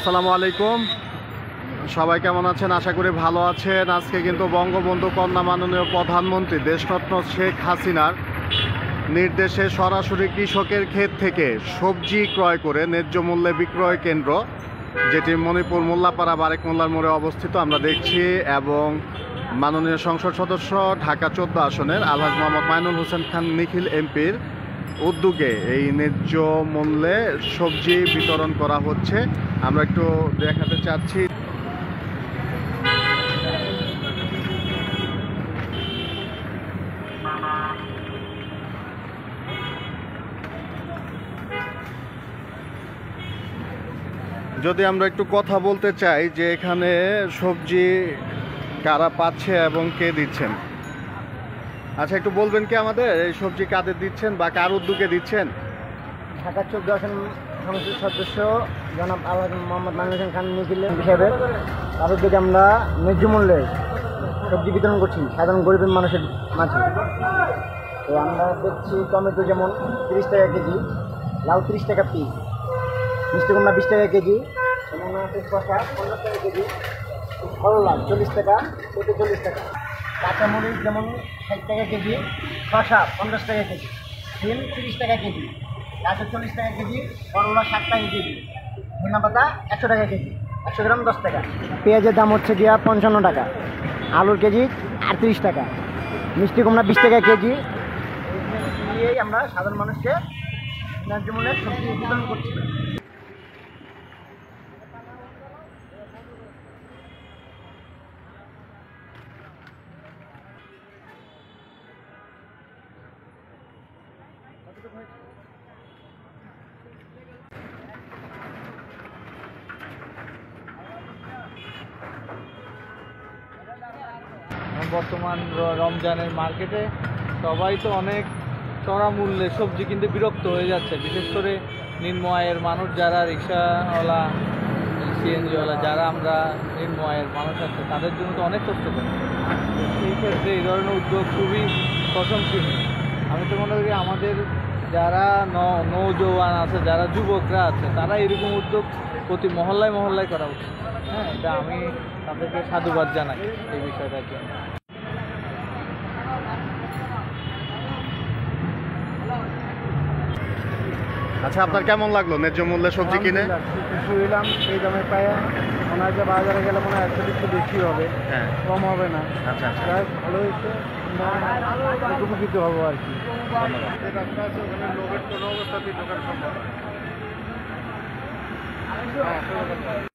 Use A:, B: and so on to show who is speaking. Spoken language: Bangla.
A: আসসালামু আলাইকুম। সবাই কেমন আছেন? আশা করি ভালো আছেন। আজকে কিন্তু বঙ্গবন্ধু কন্যা মাননীয় প্রধানমন্ত্রী দেশরত্ন শেখ হাসিনার নির্দেশে সরাসরি কৃষকের ক্ষেত থেকে সবজি ক্রয় করে ন্যায্য মূল্যে বিক্রয় কেন্দ্র, যেটি মণিপুর মোল্লাপাড়া বারেক মোল্লার মোড়ে অবস্থিত, আমরা দেখছি। এবং মাননীয় সংসদ সদস্য ঢাকা চোদ্দ আসনের আলহাজ মোহাম্মদ মাইনুল হোসেন খান নিখিল এমপির উদ্যোগে এই ন্যায্য মূল্যে সবজি বিতরণ করা হচ্ছে। আমরা একটু দেখাতে চাচ্ছি। যদি আমরা একটু কথা বলতে চাই যে এখানে সবজি কারা পাচ্ছে এবং কে দিচ্ছেন? আচ্ছা একটু বলবেন কি আমাদের? এই সবজি কাদের দিচ্ছেন বা কার উদ্যোগে দিচ্ছেন?
B: ঢাকা চোদ্দ আসন সংসদ সদস্য জনাব আল্লাহ মোহাম্মদ হোসেন খান নিখিল হিসেবে তার উদ্যোগে আমরা ন্যায্য মূল্যে সবজি বিতরণ করছি, সাধারণ গরিবের মানুষের মাঝে। তো আমরা দেখছি টমেটো যেমন তিরিশ টাকা কেজি, লাউ তিরিশ টাকা পিস মিষ্টি কুমড়া বিশ টাকা কেজি পঞ্চাশ টাকা কেজি, করলা চল্লিশ টাকা, পেঁপে চল্লিশ টাকা। কাঁচামরিচ যেমন ষাট টাকা কেজি, শসা পঞ্চাশ টাকা কেজি সিম তিরিশ টাকা কেজি, গাজর চল্লিশ টাকা কেজি, করলা ষাট টাকা কেজি ধনা পাতা একশো টাকা কেজি, একশো গ্রাম দশ টাকা। পেঁয়াজের দাম হচ্ছে গিয়া পঞ্চান্ন টাকা, আলুর কেজি আটত্রিশ টাকা, মিষ্টি কুমড়া বিশ টাকা কেজি। দিয়েই আমরা সাধারণ মানুষকে ন্যায্য মূল্যে সবজি উৎপাদন করছি।
C: বর্তমান রমজানের মার্কেটে সবাই তো অনেক চড়া মূল্যে সবজি কিনতে বিরক্ত হয়ে যাচ্ছে। বিশেষ করে নিম্ন আয়ের মানুষ যারা রিক্সাওয়ালা, সিএনজিওয়ালা যারা আমরা নিম্ন আয়ের মানুষ আছে, তাদের জন্য তো অনেক কষ্ট করে। এই ক্ষেত্রে এই ধরনের উদ্যোগ খুবই প্রশংসনীয় আমি তো মনে করি আমাদের যারা নৌজওয়ান আছে, যারা যুবকরা আছে, তারা এরকম উদ্যোগ প্রতি মহল্লায় মহল্লায় করা উচিত। হ্যাঁ এটা আমি তাদেরকে সাধুবাদ জানাই এই বিষয়টার জন্য
A: আচ্ছা আপনার কেমন লাগল? ন্যায্য মূল্যে সবজি কিনে?
B: কিছু হইলাম। এই দামে পায় মনে হয় যে বাজারে গেলে মনে হয় একশো একটু বেশি হবে।
A: হ্যাঁ।
B: কম হবে না।
A: আচ্ছা আচ্ছা।
B: ভালো হয়েছে। আমরা উপকৃত হব আর কি।
A: ধন্যবাদ।